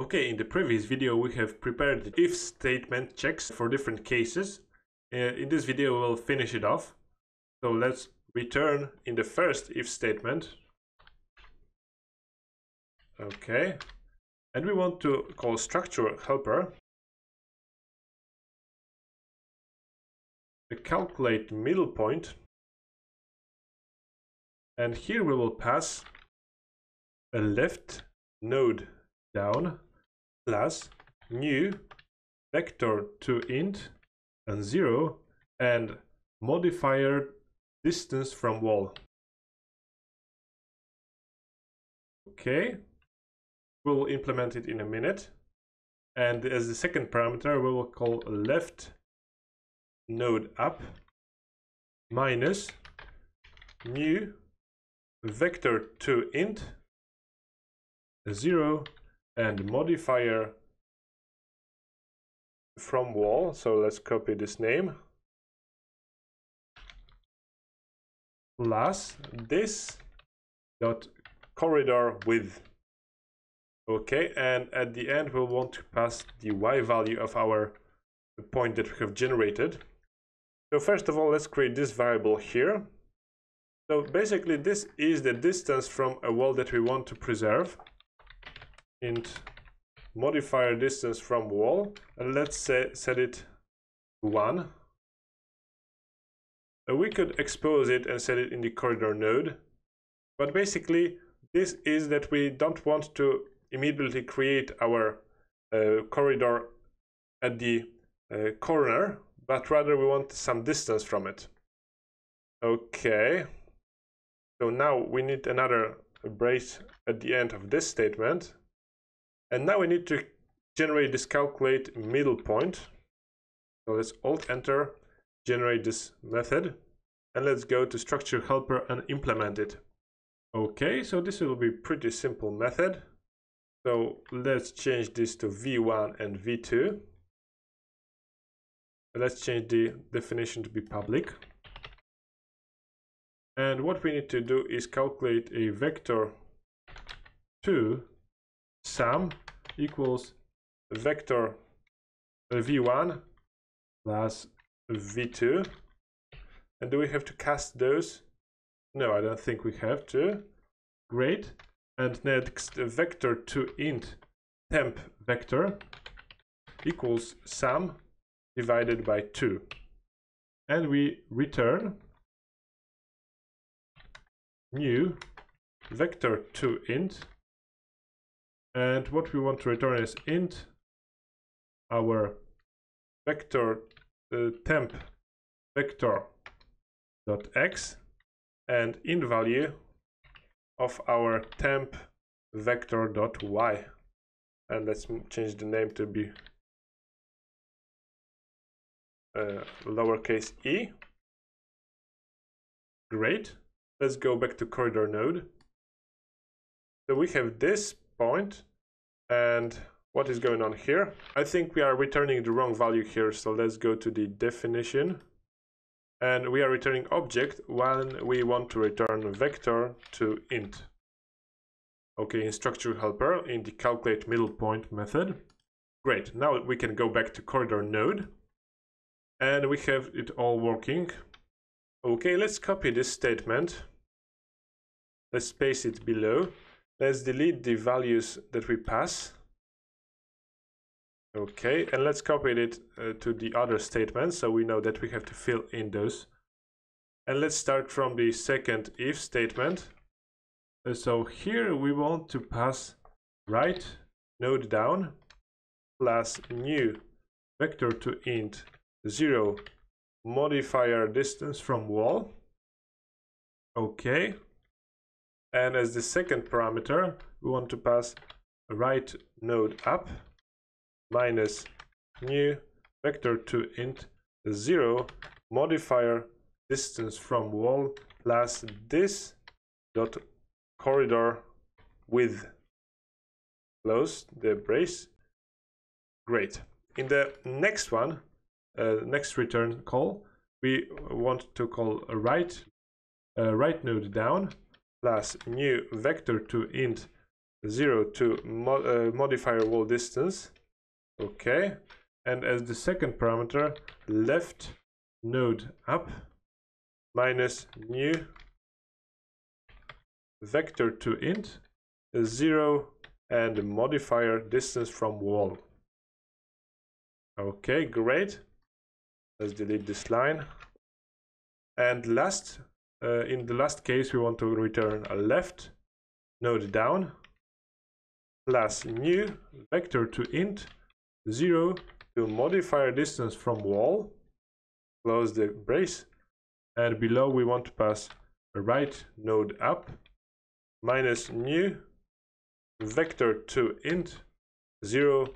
Okay, in the previous video we have prepared the if statement checks for different cases. Uh, in this video we'll finish it off. So let's return in the first if statement. Okay, and we want to call structure helper. The calculate middle point. point and here we will pass a left node down plus new vector to int and 0 and modifier distance from wall. Okay, we'll implement it in a minute. And as the second parameter, we will call left node up minus new vector to int 0 and modifier from wall. So let's copy this name. Plus this dot corridor width. Okay and at the end we'll want to pass the y value of our point that we have generated. So first of all let's create this variable here. So basically this is the distance from a wall that we want to preserve. Int modifier distance from wall and let's say, set it to 1. Uh, we could expose it and set it in the corridor node. But basically this is that we don't want to immediately create our uh, corridor at the uh, corner, but rather we want some distance from it. Okay. So now we need another brace at the end of this statement. And now we need to generate this calculate middle point. So let's alt enter, generate this method. And let's go to structure helper and implement it. Okay, so this will be pretty simple method. So let's change this to v1 and v2. Let's change the definition to be public. And what we need to do is calculate a vector 2 sum equals vector v1 plus v2. And do we have to cast those? No, I don't think we have to. Great. And next, vector to int temp vector equals sum divided by 2. And we return new vector to int and what we want to return is int our vector uh, temp vector dot x and in value of our temp vector dot y. And let's change the name to be uh, lowercase e. Great. Let's go back to corridor node. So we have this point and what is going on here? I think we are returning the wrong value here. So let's go to the definition and we are returning object when we want to return vector to int. Okay, in structure helper in the calculate middle point method. Great, now we can go back to corridor node and we have it all working. Okay, let's copy this statement. Let's paste it below. Let's delete the values that we pass. Okay, and let's copy it uh, to the other statement so we know that we have to fill in those. And let's start from the second if statement. Uh, so here we want to pass right node down plus new Vector2Int 0 modifier distance from wall. Okay. And as the second parameter, we want to pass right node up minus new Vector2Int 0 modifier distance from wall plus this dot corridor width close the brace. Great. In the next one uh, next return call, we want to call a right, uh, right node down plus new vector to int 0 to mo uh, modifier wall distance. Okay. And as the second parameter, left node up minus new Vector2Int 0 and modifier distance from wall. Okay, great. Let's delete this line. And last, uh, in the last case, we want to return a left node down plus new vector to int 0 to modifier distance from wall close the brace and below we want to pass a right node up minus new vector to int 0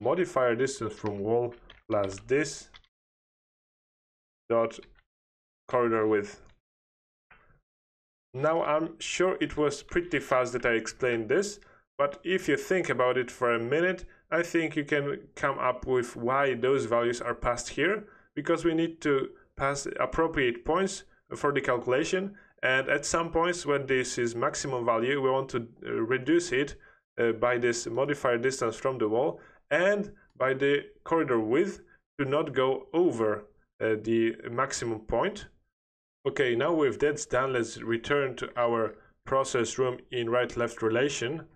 modifier distance from wall plus this dot corridor width now i'm sure it was pretty fast that i explained this but if you think about it for a minute i think you can come up with why those values are passed here because we need to pass appropriate points for the calculation and at some points when this is maximum value we want to uh, reduce it uh, by this modifier distance from the wall and by the corridor width to not go over uh, the maximum point. Okay, now with that done, let's return to our process room in right-left relation.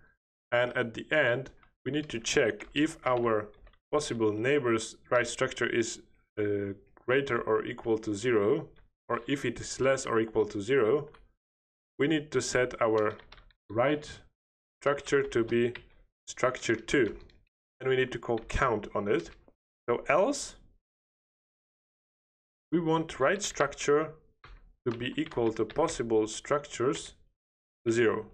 And at the end, we need to check if our possible neighbor's right structure is uh, greater or equal to zero, or if it is less or equal to zero, we need to set our right structure to be structure 2 and we need to call count on it so else we want right structure to be equal to possible structures 0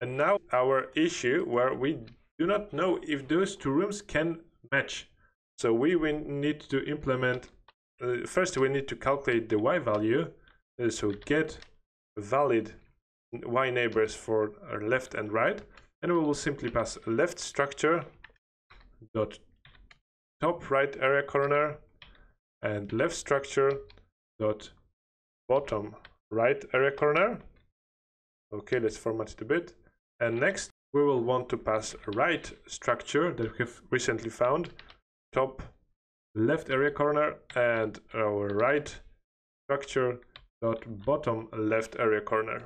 and now our issue where we do not know if those two rooms can match. So we will need to implement uh, first we need to calculate the y value uh, so get valid y neighbors for left and right and we will simply pass left structure dot top right area corner and left structure dot bottom right area corner. Okay let's format it a bit. And next we will want to pass right structure that we have recently found. Top left area corner and our right structure dot bottom left area corner.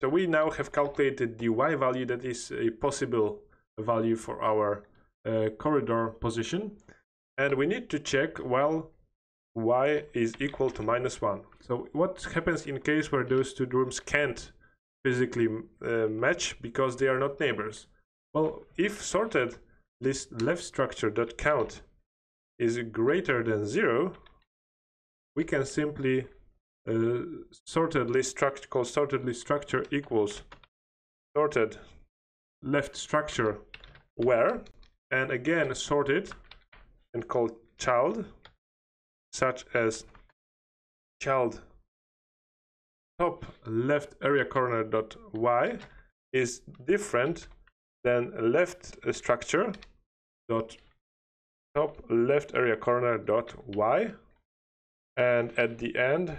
So we now have calculated the y value that is a possible value for our uh, corridor position. And we need to check, well, y is equal to minus 1. So what happens in case where those two rooms can't physically uh, match because they are not neighbors? Well, if sorted list left structure dot count is greater than 0, we can simply uh, sorted list structure called sorted list structure equals sorted left structure where and again sorted and called child such as child top left area corner dot y is different than left structure dot top left area corner dot y and at the end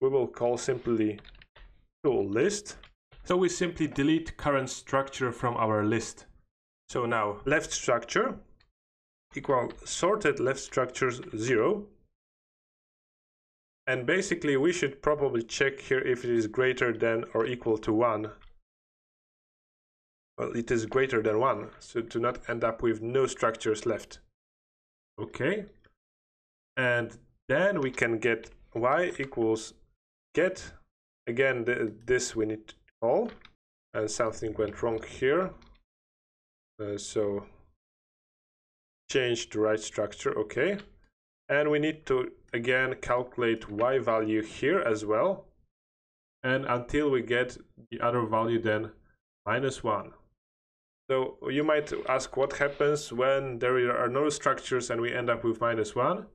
we will call simply ToList. So we simply delete current structure from our list. So now left structure equal sorted left structures 0. And basically we should probably check here if it is greater than or equal to 1. Well, it is greater than 1, so to not end up with no structures left. Okay. And then we can get y equals get again the, this we need to call and something went wrong here uh, so change the right structure okay and we need to again calculate y value here as well and until we get the other value then minus 1 so you might ask what happens when there are no structures and we end up with minus 1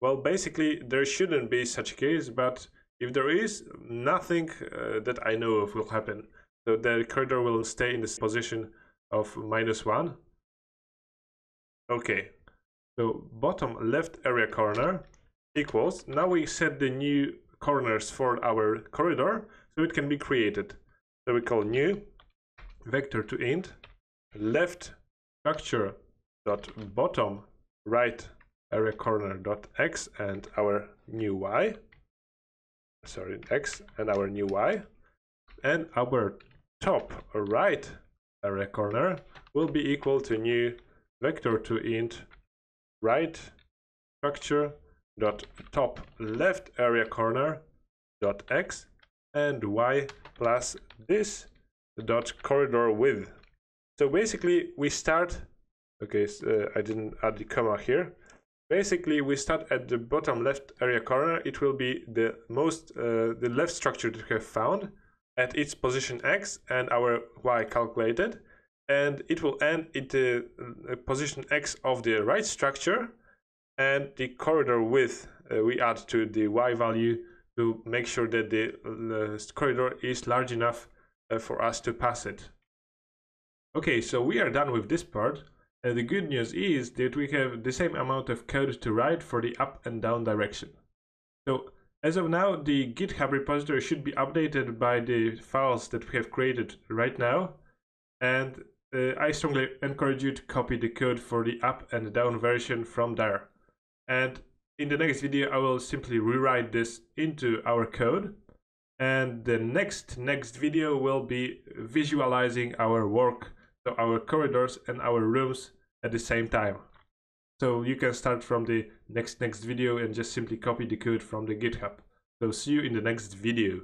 well basically there shouldn't be such a case but if there is, nothing uh, that I know of will happen. So the corridor will stay in this position of minus 1. Okay, so bottom left area corner equals, now we set the new corners for our corridor. so it can be created. So we call new Vector2Int left structure dot bottom right area corner dot x and our new y sorry x and our new y and our top right area corner will be equal to new Vector2Int right structure dot top left area corner dot x and y plus this dot corridor width. So basically we start okay so, uh, i didn't add the comma here. Basically we start at the bottom left area corner. It will be the most uh, the left structure that we have found at its position x and our y calculated and it will end in the uh, position x of the right structure and the corridor width uh, we add to the y value to make sure that the corridor is large enough uh, for us to pass it. Okay, so we are done with this part. Uh, the good news is that we have the same amount of code to write for the up and down direction. So as of now, the GitHub repository should be updated by the files that we have created right now. And uh, I strongly encourage you to copy the code for the up and down version from there. And in the next video, I will simply rewrite this into our code. And the next next video will be visualizing our work, so our corridors and our rooms at the same time. So you can start from the next next video and just simply copy the code from the GitHub. So see you in the next video.